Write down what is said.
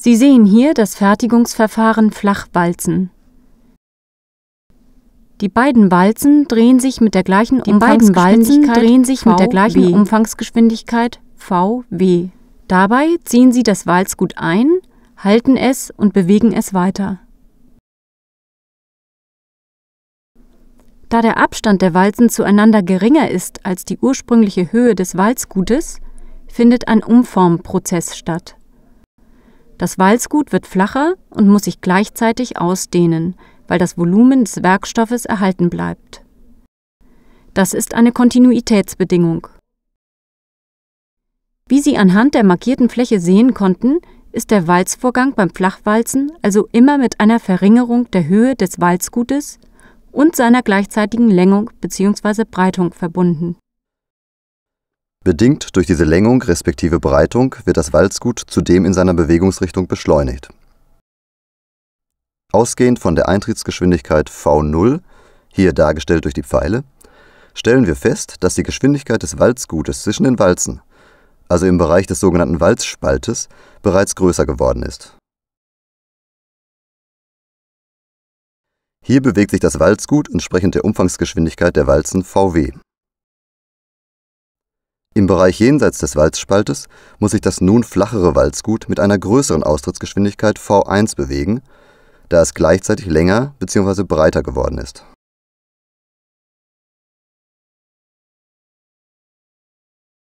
Sie sehen hier das Fertigungsverfahren Flachwalzen. Die beiden Walzen drehen sich mit der gleichen Die beiden Walzen drehen sich mit der gleichen VW. Umfangsgeschwindigkeit VW. Dabei ziehen Sie das Walzgut ein, halten es und bewegen es weiter. Da der Abstand der Walzen zueinander geringer ist als die ursprüngliche Höhe des Walzgutes, findet ein Umformprozess statt. Das Walzgut wird flacher und muss sich gleichzeitig ausdehnen, weil das Volumen des Werkstoffes erhalten bleibt. Das ist eine Kontinuitätsbedingung. Wie Sie anhand der markierten Fläche sehen konnten, ist der Walzvorgang beim Flachwalzen also immer mit einer Verringerung der Höhe des Walzgutes und seiner gleichzeitigen Längung bzw. Breitung verbunden. Bedingt durch diese Längung respektive Breitung wird das Walzgut zudem in seiner Bewegungsrichtung beschleunigt. Ausgehend von der Eintrittsgeschwindigkeit v0, hier dargestellt durch die Pfeile, stellen wir fest, dass die Geschwindigkeit des Walzgutes zwischen den Walzen, also im Bereich des sogenannten Walzspaltes, bereits größer geworden ist. Hier bewegt sich das Walzgut entsprechend der Umfangsgeschwindigkeit der Walzen vw. Im Bereich jenseits des Walzspaltes muss sich das nun flachere Walzgut mit einer größeren Austrittsgeschwindigkeit v1 bewegen, da es gleichzeitig länger bzw. breiter geworden ist